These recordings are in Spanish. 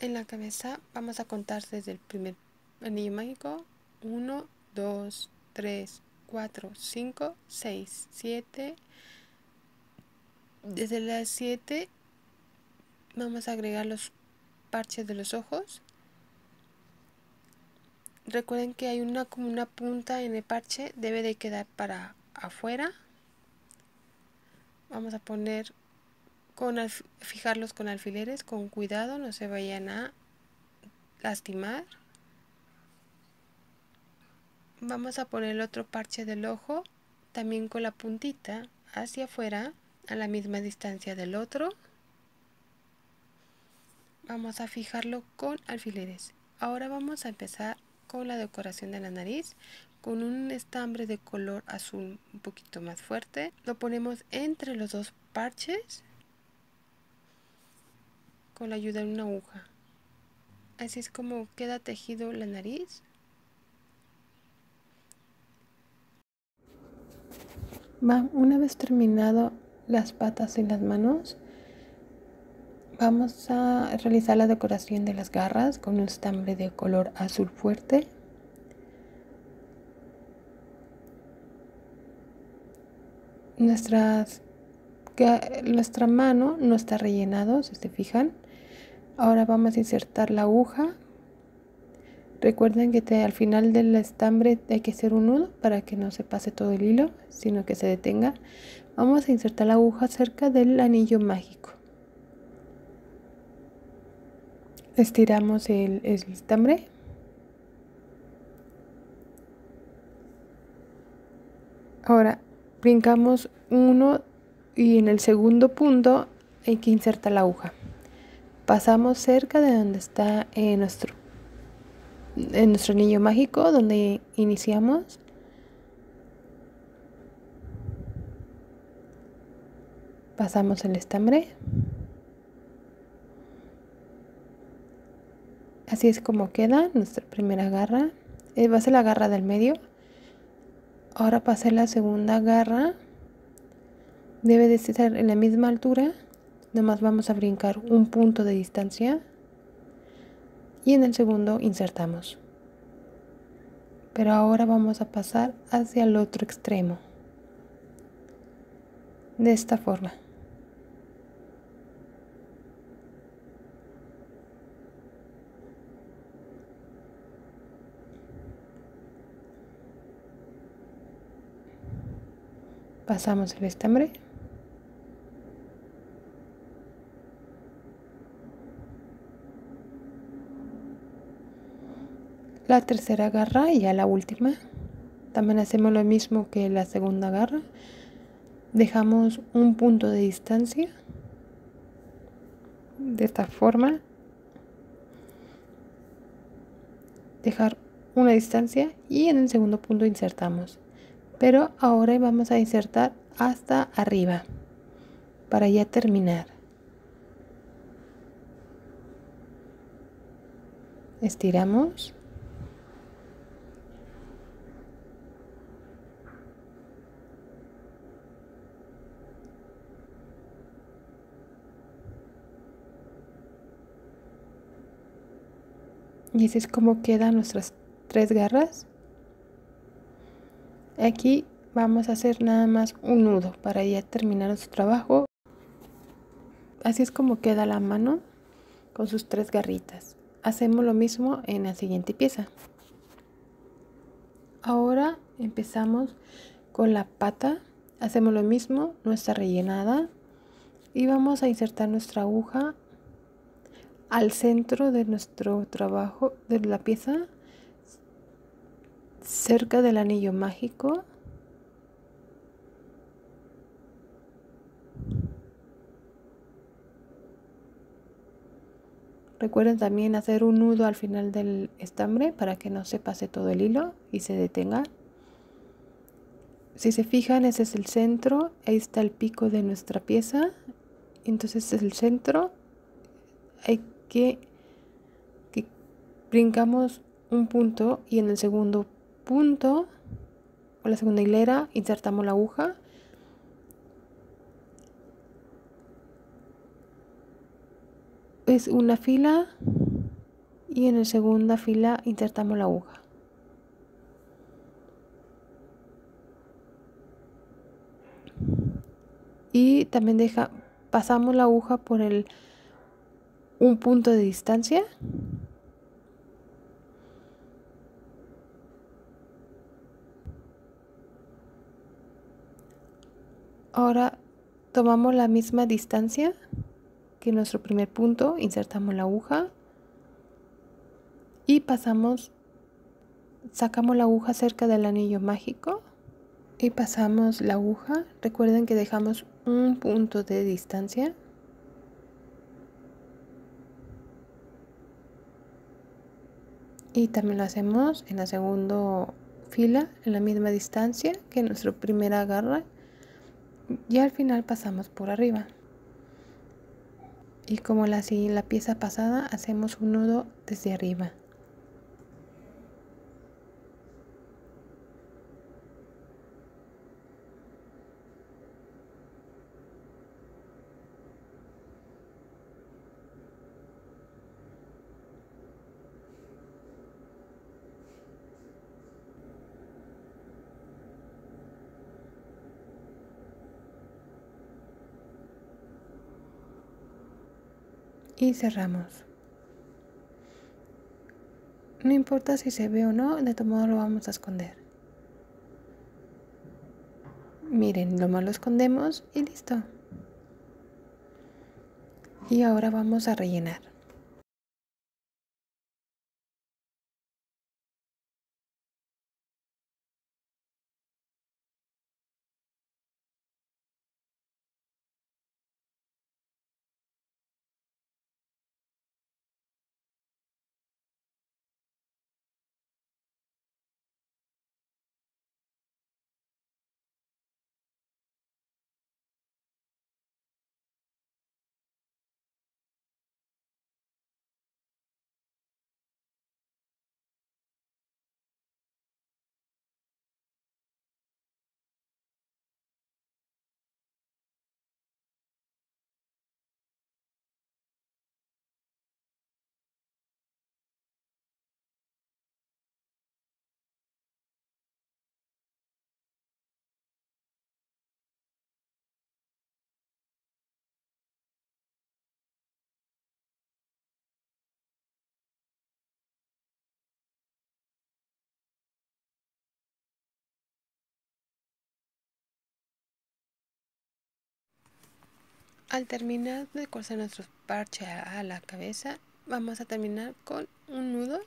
En la cabeza vamos a contar desde el primer anillo mágico. 1, 2, 3, 4, 5, 6, 7. Desde las 7 vamos a agregar los parches de los ojos. Recuerden que hay una como una punta en el parche, debe de quedar para afuera. Vamos a poner con fijarlos con alfileres con cuidado, no se vayan a lastimar. Vamos a poner el otro parche del ojo también con la puntita hacia afuera a la misma distancia del otro. Vamos a fijarlo con alfileres. Ahora vamos a empezar con la decoración de la nariz con un estambre de color azul un poquito más fuerte. Lo ponemos entre los dos parches con la ayuda de una aguja. Así es como queda tejido la nariz. una vez terminado las patas y las manos, vamos a realizar la decoración de las garras con un estambre de color azul fuerte. Nuestras, nuestra mano no está rellenado, si se fijan. Ahora vamos a insertar la aguja. Recuerden que al final del estambre hay que hacer un nudo para que no se pase todo el hilo, sino que se detenga. Vamos a insertar la aguja cerca del anillo mágico. Estiramos el, estambre. Ahora brincamos uno y en el segundo punto hay que insertar la aguja pasamos cerca de donde está eh, nuestro, en nuestro anillo mágico, donde iniciamos. Pasamos el estambre. Así es como queda nuestra primera garra. Eh, va a ser la garra del medio. Ahora pasé la segunda garra. Debe de estar en la misma altura Nomás vamos a brincar un punto de distancia y en el segundo insertamos. Pero ahora vamos a pasar hacia el otro extremo. De esta forma. Pasamos el estambre. La tercera garra y ya la última. También hacemos lo mismo que la segunda garra. Dejamos un punto de distancia de esta forma. Dejar una distancia y en el segundo punto insertamos. Pero ahora vamos a insertar hasta arriba para ya terminar. Estiramos y así es como quedan nuestras tres garras. Aquí vamos a hacer nada más un nudo para ya terminar nuestro trabajo. Así es como queda la mano con sus tres garritas. Hacemos lo mismo en la siguiente pieza. Ahora empezamos con la pata. Hacemos lo mismo nuestra rellenada. Y vamos a insertar nuestra aguja al centro de nuestro trabajo de la pieza cerca del anillo mágico Recuerden también hacer un nudo al final del estambre para que no se pase todo el hilo y se detenga. Si se fijan, ese es el centro, ahí está el pico de nuestra pieza. Entonces es el centro. Hay que, brincamos un punto y en el segundo punto o la segunda hilera insertamos la aguja es una fila y en la segunda fila insertamos la aguja. Y también deja, pasamos la aguja por el un punto de distancia Ahora tomamos la misma distancia que nuestro primer punto, insertamos la aguja y pasamos, sacamos la aguja cerca del anillo mágico y pasamos la aguja. Recuerden que dejamos un punto de distancia. Y también lo hacemos en la segunda fila, en la misma distancia que nuestra primera garra y al final pasamos por arriba. Y como la, la pieza pasada hacemos un nudo desde arriba y cerramos. No importa si se ve o no, de todo modo lo vamos a esconder. Miren, lo más lo escondemos y listo. Y ahora vamos a rellenar. Al terminar de coser nuestro parche a la cabeza, vamos a terminar con un nudo.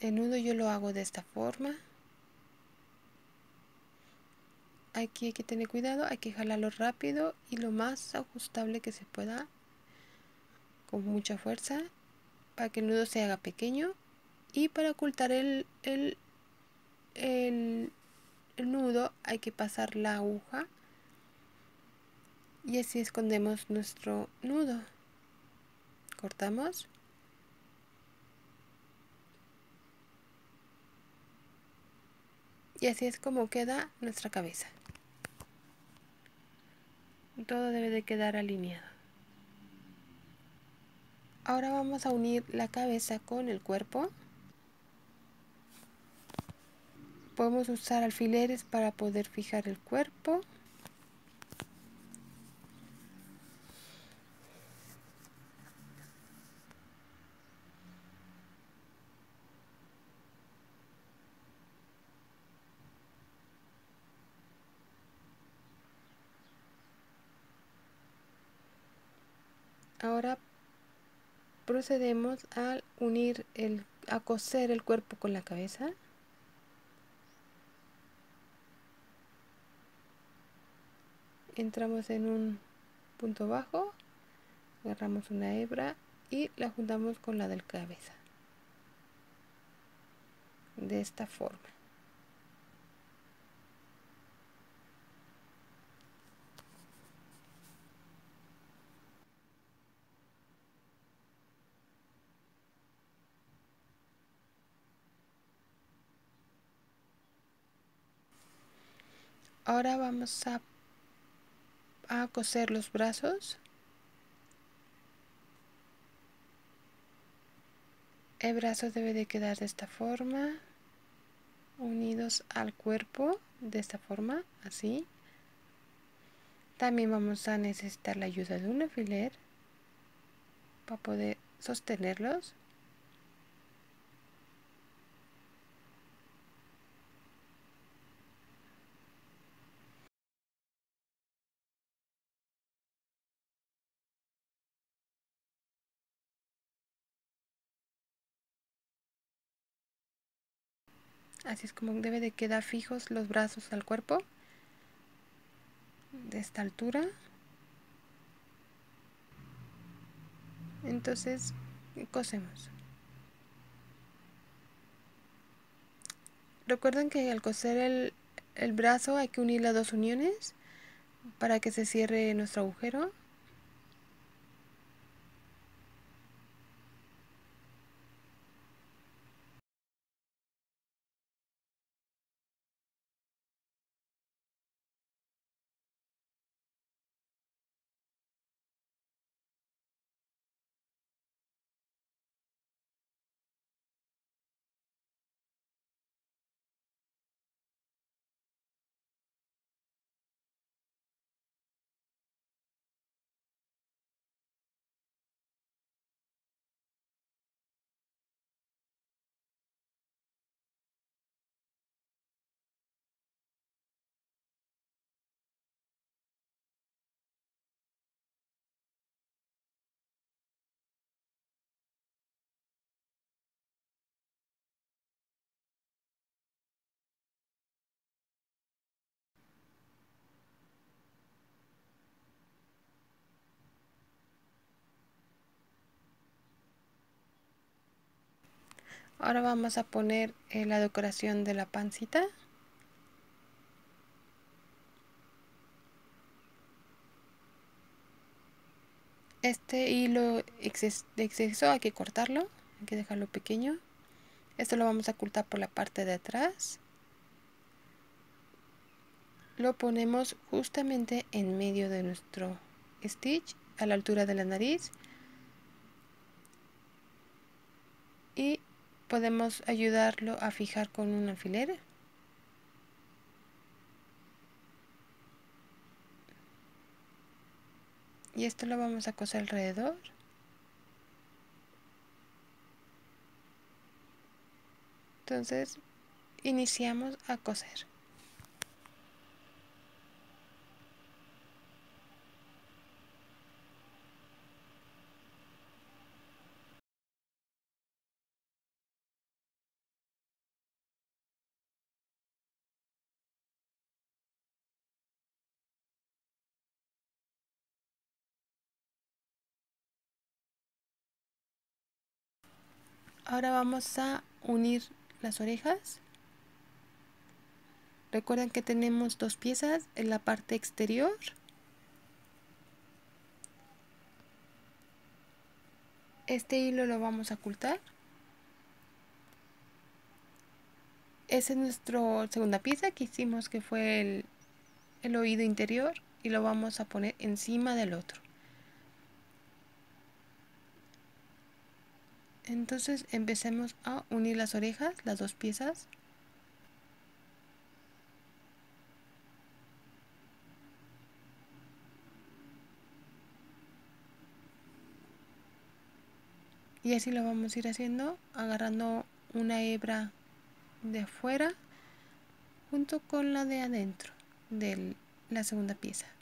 El nudo yo lo hago de esta forma. Aquí hay que tener cuidado, hay que jalarlo rápido y lo más ajustable que se pueda, con mucha fuerza, para que el nudo se haga pequeño y para ocultar el, el, el nudo hay que pasar la aguja y así escondemos nuestro nudo. Cortamos. Y así es como queda nuestra cabeza. Todo debe de quedar alineado. Ahora vamos a unir la cabeza con el cuerpo. Podemos usar alfileres para poder fijar el cuerpo Ahora procedemos a unir el, a coser el cuerpo con la cabeza. Entramos en un punto bajo, agarramos una hebra y la juntamos con la del cabeza. De esta forma. Ahora vamos a, a coser los brazos. El brazo debe de quedar de esta forma, unidos al cuerpo, de esta forma, así. También vamos a necesitar la ayuda de un alfiler para poder sostenerlos. Así es como debe de quedar fijos los brazos al cuerpo. De esta altura. Entonces cosemos. Recuerden que al coser el, el brazo hay que unir las dos uniones para que se cierre nuestro agujero. Ahora vamos a poner eh, la decoración de la pancita. Este hilo de exceso hay que cortarlo, hay que dejarlo pequeño. Esto lo vamos a ocultar por la parte de atrás. Lo ponemos justamente en medio de nuestro stitch, a la altura de la nariz. Y podemos ayudarlo a fijar con un alfiler. Y esto lo vamos a coser alrededor. Entonces, iniciamos a coser. Ahora vamos a unir las orejas. Recuerden que tenemos dos piezas en la parte exterior. Este hilo lo vamos a ocultar. Esa es nuestra segunda pieza que hicimos que fue el, el oído interior y lo vamos a poner encima del otro. Entonces empecemos a unir las orejas, las dos piezas. Y así lo vamos a ir haciendo, agarrando una hebra de afuera junto con la de adentro de la segunda pieza.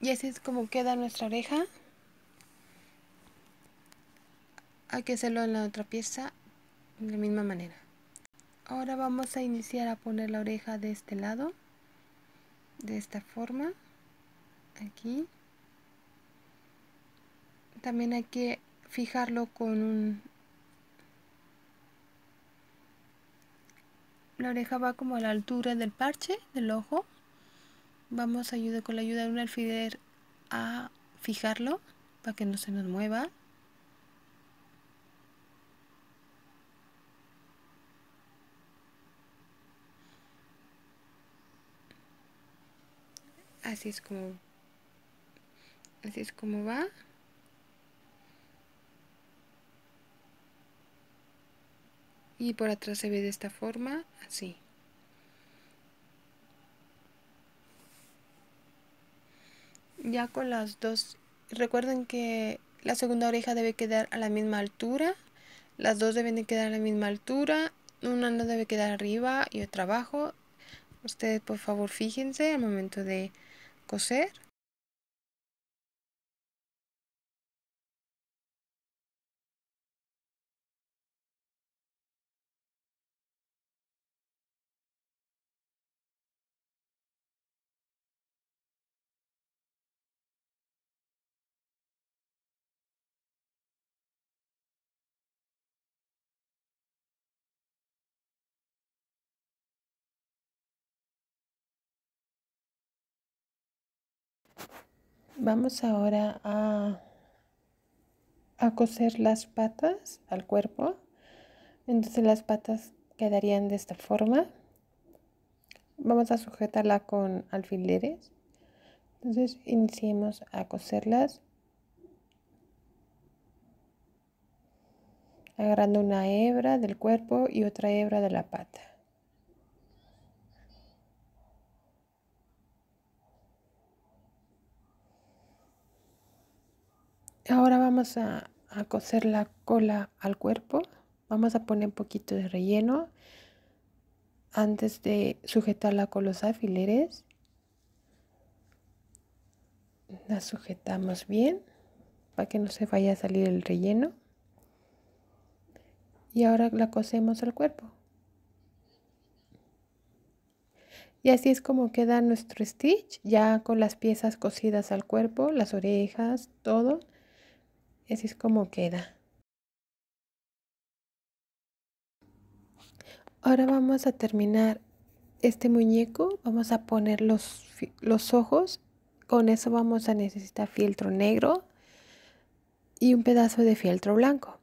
Y así es como queda nuestra oreja. Hay que hacerlo en la otra pieza de la misma manera. Ahora vamos a iniciar a poner la oreja de este lado. De esta forma. Aquí. También hay que fijarlo con un La oreja va como a la altura del parche del ojo. Vamos ayudar con la ayuda de un alfiler a fijarlo para que no se nos mueva. Así es como así es como va. Y por atrás se ve de esta forma, así. Ya con las dos, recuerden que la segunda oreja debe quedar a la misma altura. Las dos deben de quedar a la misma altura. Una no debe quedar arriba y otra abajo. Ustedes por favor fíjense al momento de coser. Vamos ahora a, a coser las patas al cuerpo. Entonces las patas quedarían de esta forma. Vamos a sujetarla con alfileres. Entonces iniciemos a coserlas. Agarrando una hebra del cuerpo y otra hebra de la pata. Ahora vamos a, coser la cola al cuerpo. Vamos a poner un poquito de relleno antes de sujetarla con los alfileres. La sujetamos bien para que no se vaya a salir el relleno. Y ahora la cosemos al cuerpo. Y así es como queda nuestro stitch, ya con las piezas cosidas al cuerpo, las orejas, todo. Así es como queda. Ahora vamos a terminar este muñeco. Vamos a poner los, los ojos. Con eso vamos a necesitar fieltro negro y un pedazo de fieltro blanco.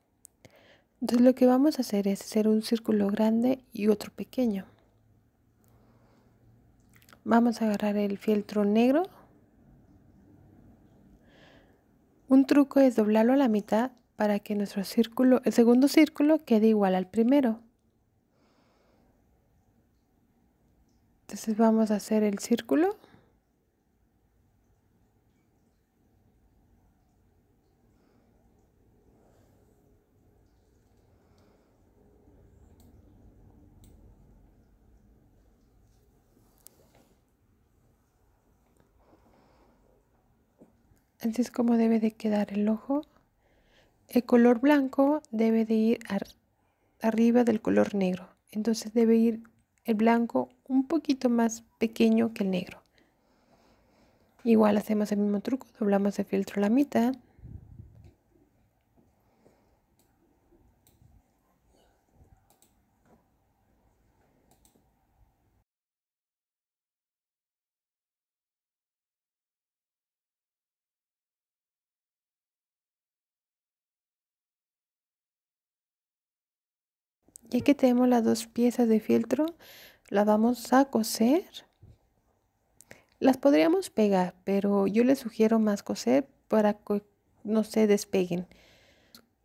Entonces lo que vamos a hacer es hacer un círculo grande y otro pequeño. Vamos a agarrar el fieltro negro Un truco es doblarlo a la mitad para que nuestro círculo, el segundo círculo quede igual al primero. Entonces vamos a hacer el círculo. Así es como debe de quedar el ojo. El color blanco debe de ir arriba del color negro. Entonces debe ir el blanco un poquito más pequeño que el negro. Igual hacemos el mismo truco, doblamos el filtro a la mitad Ya que tenemos las dos piezas de fieltro, las vamos a coser. Las podríamos pegar, pero yo les sugiero más coser para que no se despeguen.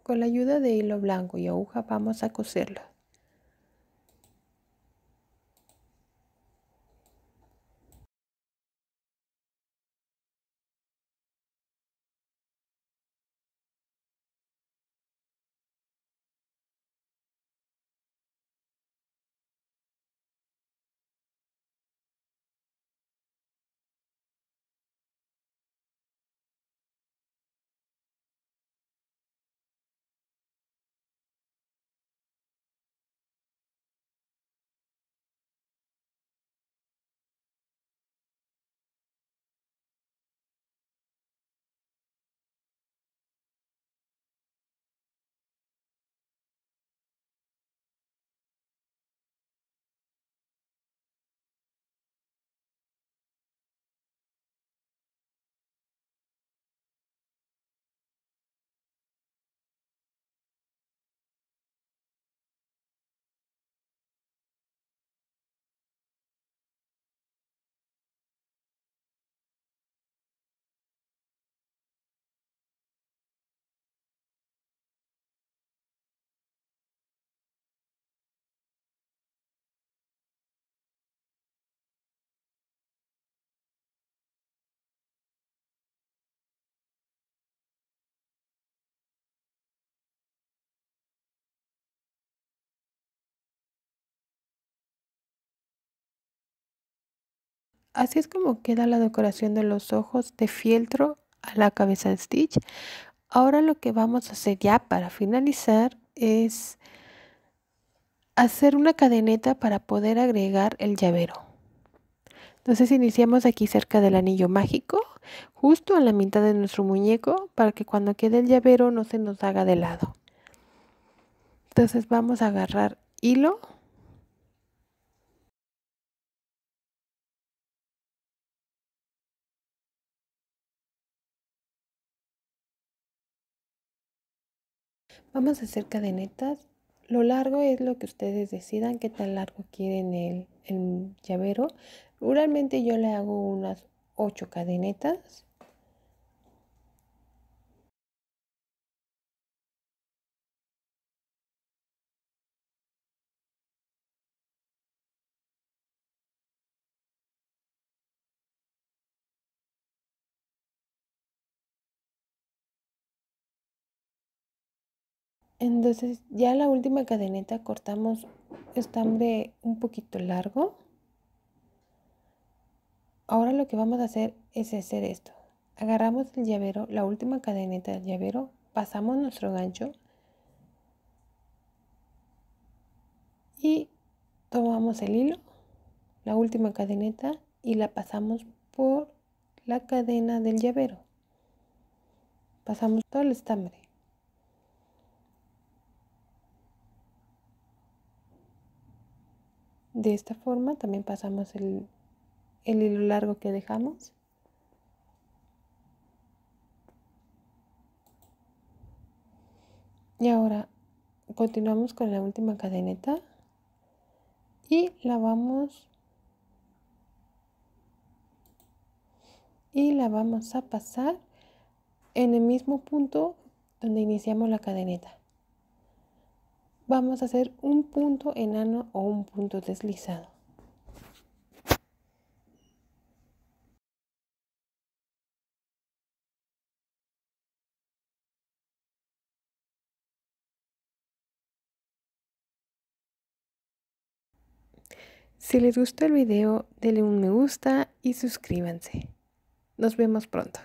Con la ayuda de hilo blanco y aguja vamos a coserlo. Así es como queda la decoración de los ojos de fieltro a la cabeza Stitch. Ahora lo que vamos a hacer ya para finalizar es hacer una cadeneta para poder agregar el llavero. Entonces iniciamos aquí cerca del anillo mágico, justo en la mitad de nuestro muñeco, para que cuando quede el llavero no se nos haga de lado. Entonces vamos a agarrar hilo Vamos a hacer cadenetas. Lo largo es lo que ustedes decidan, qué tan largo quieren el, el llavero. Realmente yo le hago unas 8 cadenetas. Entonces ya la última cadeneta cortamos estambre un poquito largo. Ahora lo que vamos a hacer es hacer esto. Agarramos el llavero, la última cadeneta del llavero, pasamos nuestro gancho y tomamos el hilo, la última cadeneta y la pasamos por la cadena del llavero. Pasamos todo el estambre. De esta forma también pasamos el, el hilo largo que dejamos. Y ahora continuamos con la última cadeneta y la vamos y la vamos a pasar en el mismo punto donde iniciamos la cadeneta vamos a hacer un punto enano o un punto deslizado. Si les gustó el video, denle un me gusta y suscríbanse. Nos vemos pronto.